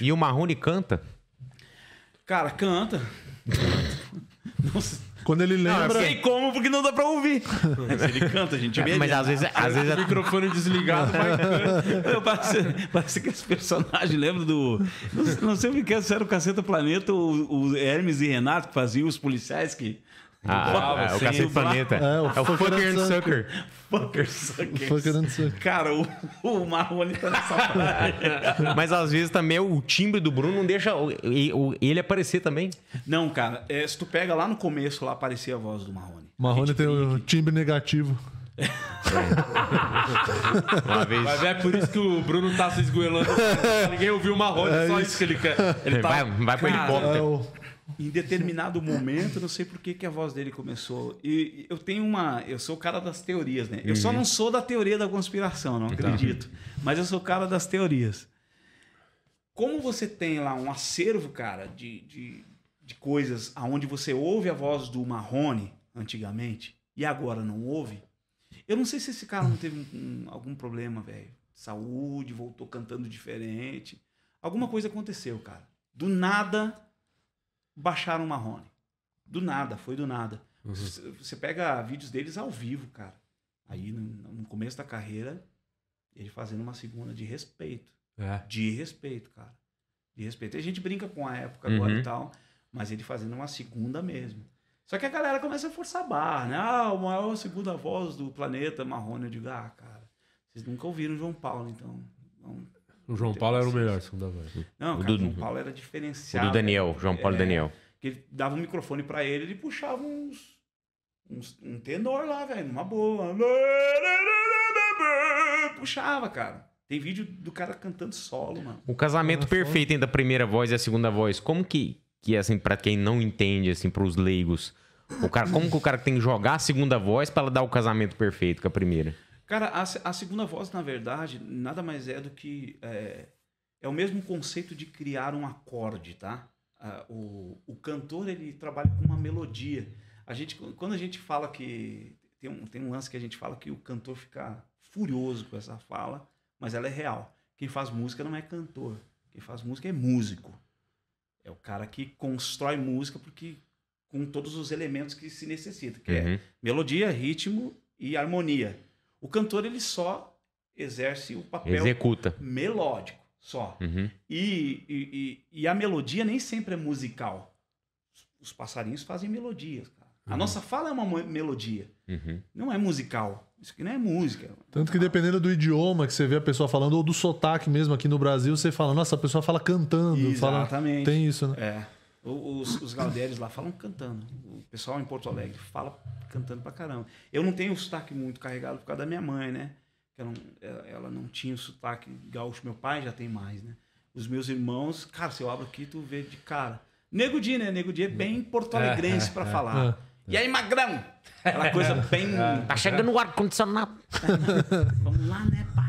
E o Marrone canta? Cara, canta. Nossa, Quando ele não lembra. sei como, porque não dá pra ouvir. Mas ele canta, gente. bem Mas às vezes, às vezes O é- microfone desligado, mas Eu, parece, parece que esse personagem, lembra do. Não, sei- não o que é, se era o Caceta Planeta, o, o Hermes e Renato que faziam os policiais que. Ah, é, o Cacete Planeta. É, o É o Fucker Fucker and and Sucker. Sucker. Fucker suckers. Foi querendo ser. Cara, o, o Marrone tá nessa praia. Mas às vezes também o timbre do Bruno não deixa ele aparecer também. Não, cara, é, se tu pega lá no começo, lá aparecia a voz do Marrone. Marrone tem o timbre negativo. Uma vez. Mas é por isso que o Bruno tá se esgoelando. Ninguém ouviu o Marrone, só isso que ele quer. Ele tá. Vai, vai pro É helicóptero. Em determinado momento, não sei por que, que a voz dele começou. E eu tenho uma. Eu sou o cara das teorias, né? Eu só não sou da teoria da conspiração, não acredito. Mas eu sou o cara das teorias. Como você tem lá um acervo, cara, de, de, de coisas aonde você ouve a voz do Marrone antigamente e agora não ouve, eu não sei se esse cara não teve um- um- algum problema, velho. Saúde, voltou cantando diferente. Alguma coisa aconteceu, cara. Do nada, baixaram o Marrone. Do nada, foi do nada. Você você pega vídeos deles ao vivo, cara. Aí, no, começo da carreira, ele fazendo uma segunda de respeito. É. De respeito, cara. De respeito. E a gente brinca com a época agora Uhum. e tal, mas ele fazendo uma segunda mesmo. Só que a galera começa a forçar a barra, né? Ah, o maior segunda voz do planeta Marrone. Eu digo, ah, cara, vocês nunca ouviram João Paulo, então. Não, O João Paulo era o melhor, segunda voz. não O cara, do- o João Paulo era O diferenciado. do Daniel, João Paulo É, Daniel. Que ele dava um microfone pra ele, ele puxava uns, uns- um tenor lá, velho, numa boa. Puxava, cara. Tem vídeo do cara cantando solo, mano. O casamento perfeito entre a primeira voz e a segunda voz. Como que, que assim, pra quem não entende, assim, pros leigos, o cara, como que o cara tem que jogar a segunda voz pra ela dar o casamento perfeito com a primeira? Cara, a, a segunda voz, na verdade, nada mais é do que. É, é o mesmo conceito de criar um acorde, tá? Ah, o, o cantor, ele trabalha com uma melodia. A gente, quando a gente fala que. Tem um, tem um lance que a gente fala que o cantor fica furioso com essa fala, mas ela é real. Quem faz música não é cantor. Quem faz música é músico. É o cara que constrói música porque com todos os elementos que se necessita, que é Uhum. melodia, ritmo e harmonia. O cantor ele só exerce o papel Executa. melódico, só. Uhum. E, e, e- e a melodia nem sempre é musical. Os passarinhos fazem melodias, cara. A nossa fala é uma melodia, Uhum. não é musical. Isso aqui não é música. Tanto que dependendo do idioma que você vê a pessoa falando, ou do sotaque mesmo aqui no Brasil, você fala, nossa, a pessoa fala cantando. Fala... Exatamente. Tem isso, né? É. Os, os lá falam cantando. O pessoal em Porto Alegre fala cantando pra caramba. Eu não tenho o sotaque muito carregado por causa da minha mãe, né? Que Ela não, ela- não tinha o sotaque gaúcho. Meu pai já tem mais, né? Os meus irmãos, cara, se eu abro aqui, tu vê de cara. Nego Di, né? Nego Di é bem porto-alegrense pra falar. E aí, magrão? Aquela coisa bem... Tá chegando o ar-condicionado. Vamos lá, né, pá?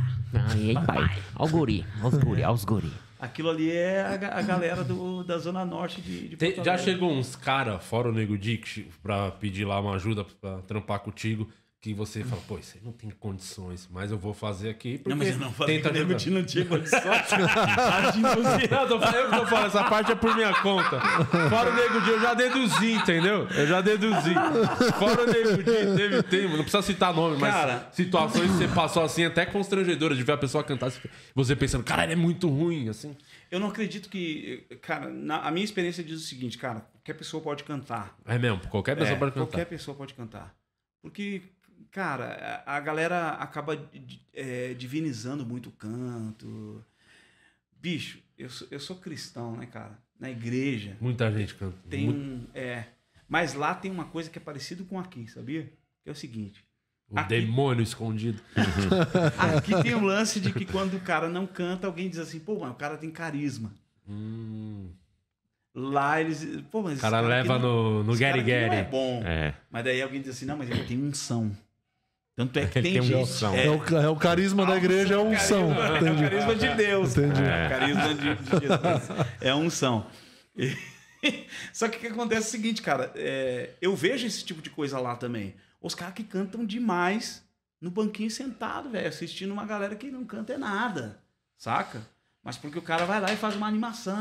Aí, pai. Ó o guri. Ó os guri. Ó os guri. Aquilo ali é a, a galera do, da zona norte de, de Tem- já chegou uns cara fora o Nego Dick pra pedir lá uma ajuda pra trampar contigo que você fala, pô, isso aí não tem condições, mas eu vou fazer aqui porque Não, mas eu não falei tenta que o Nego ajudar. Di não tinha condições. Não, tô falando, eu tô falando, essa parte é por minha conta. Fora o Nego Di, eu já deduzi, entendeu? Eu já deduzi. Fora o Nego Di, teve tempo, não precisa citar nome, mas Cara. situações que você passou assim, até constrangedoras, de ver a pessoa cantar, você pensando, cara, ele é muito ruim, assim. Eu não acredito que. Cara, na- a minha experiência diz o seguinte, cara, qualquer pessoa pode cantar. É mesmo, qualquer pessoa É, pode cantar. Qualquer pessoa pode cantar. Porque, cara, a galera acaba é, divinizando muito o canto. Bicho, eu sou, eu sou cristão, né, cara? Na igreja Muita gente canta. tem Muito- um. É. Mas lá tem uma coisa que é parecido com aqui, sabia? Que é o seguinte. O aqui- demônio escondido. Aqui tem o lance de que quando o cara não canta, alguém diz assim, pô, mas o cara tem carisma. Hum. Lá eles. Pô, mas O cara aqui leva não- no, no cara Gary não Gary. é bom. É. Mas daí alguém diz assim, não, mas ele tem unção. Tanto é que tem, tem gente. unção. É, o, é o carisma da igreja, é a unção. Carisma, é o carisma de Deus. Entendi. É o carisma de, de Jesus. É a unção. E- Só que o que acontece é o seguinte, cara. é, eu vejo esse tipo de coisa lá também. Os caras que cantam demais no banquinho sentado, velho, assistindo uma galera que não canta é nada. Saca? mas porque o cara vai lá e faz uma animação.